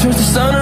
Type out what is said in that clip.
turns the sun